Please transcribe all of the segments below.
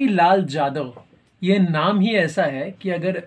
लाल जादव, ये नाम ही ऐसा है कि अगर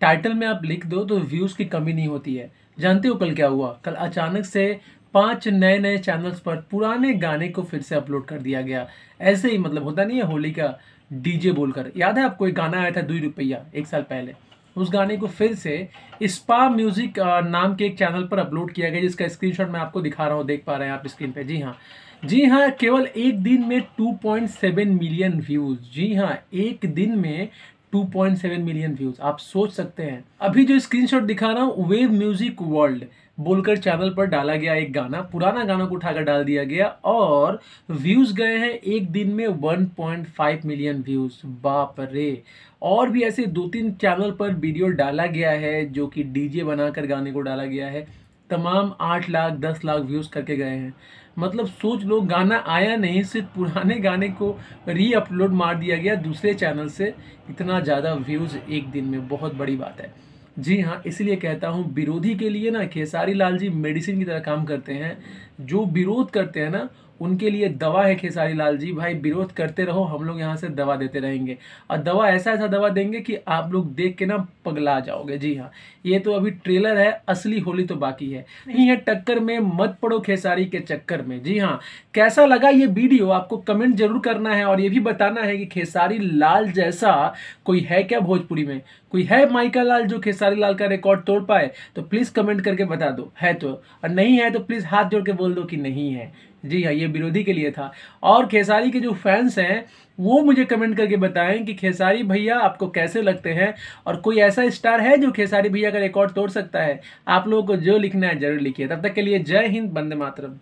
टाइटल में आप लिख दो तो व्यूज़ की कमी नहीं होती है। जानते हो कल क्या हुआ? कल अचानक से पाँच नए नए चैनल्स पर पुराने गाने को फिर से अपलोड कर दिया गया। ऐसे ही मतलब होता नहीं है होली का डीजे बोलकर। याद है आपको एक गाना आया था दुई रुपया, एक साल पहले? उस गाने को फिर से स्पा म्यूज़िक नाम के एक चैनल पर अपलोड किया गया, जिसका स्क्रीनशॉट मैं आपको दिखा रहा हूँ, देख पा रहे हैं आप स्क्रीन पे। जी हाँ। जी हाँ केवल एक दिन में 2.7 मिलियन व्यूज़ जी हाँ एक दिन में 2.7 मिलियन व्यूज़। आप सोच सकते हैं। अभी जो स्क्रीनशॉट दिखा रहा हूँ वेव म्यूज़िक वर्ल्ड बोलकर चैनल पर डाला गया एक गाना, पुराना गाना को उठाकर डाल दिया गया और व्यूज़ गए हैं एक दिन में 1.5 मिलियन व्यूज़। बाप रे! और भी ऐसे दो तीन चैनल पर वीडियो डाला गया है, जो कि डीजे बनाकर गाने को डाला गया है। तमाम आठ लाख, दस लाख व्यूज़ करके गए हैं। मतलब सोच लो, गाना आया नहीं, सिर्फ़ पुराने गाने को री अपलोड मार दिया गया दूसरे चैनल से। इतना ज़्यादा व्यूज़ एक दिन में, बहुत बड़ी बात है। जी हाँ इसलिए कहता हूँ, विरोधी के लिए ना खेसारी लाल जी मेडिसिन की तरह काम करते हैं। जो विरोध करते हैं ना उनके लिए दवा है खेसारी लाल जी भाई, विरोध करते रहो, हम लोग यहाँ से दवा देते रहेंगे। और दवा, ऐसा ऐसा दवा देंगे कि आप लोग देख के ना पगला जाओगे। जी हाँ ये तो अभी ट्रेलर है, असली होली तो बाकी है। नहीं है टक्कर में, मत पड़ो खेसारी के चक्कर में। जी हाँ कैसा लगा ये वीडियो? आपको कमेंट ज़रूर करना है और ये भी बताना है कि खेसारी लाल जैसा कोई है क्या भोजपुरी में? कोई है माइका लाल जो खेसारी लाल का रिकॉर्ड तोड़ पाए? तो प्लीज़ कमेंट करके बता दो। है तो और नहीं है तो प्लीज़ हाथ जोड़ के बोल दो कि नहीं है। जी हाँ ये विरोधी के लिए था। और खेसारी के जो फैंस हैं, वो मुझे कमेंट करके बताएँ कि खेसारी भैया आपको कैसे लगते हैं? और कोई ऐसा स्टार है जो खेसारी भैया का रिकॉर्ड तोड़ सकता है? आप लोगों को जो लिखना है ज़रूर लिखिए। तब तक के लिए जय हिंद बंदे मातरम।